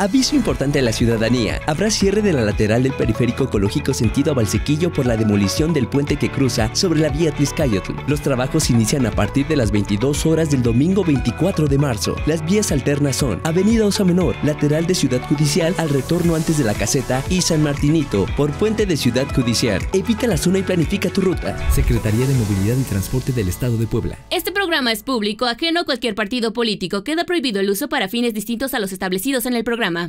Aviso importante a la ciudadanía. Habrá cierre de la lateral del periférico ecológico sentido a Valsequillo por la demolición del puente que cruza sobre la vía Tliscayotl. Los trabajos inician a partir de las 22 horas del domingo 24 de marzo. Las vías alternas son Avenida Osa Menor, lateral de Ciudad Judicial al retorno antes de la caseta y San Martinito por puente de Ciudad Judicial. Evita la zona y planifica tu ruta. Secretaría de Movilidad y Transporte del Estado de Puebla. Este programa es público, ajeno a cualquier partido político. Queda prohibido el uso para fines distintos a los establecidos en el programa.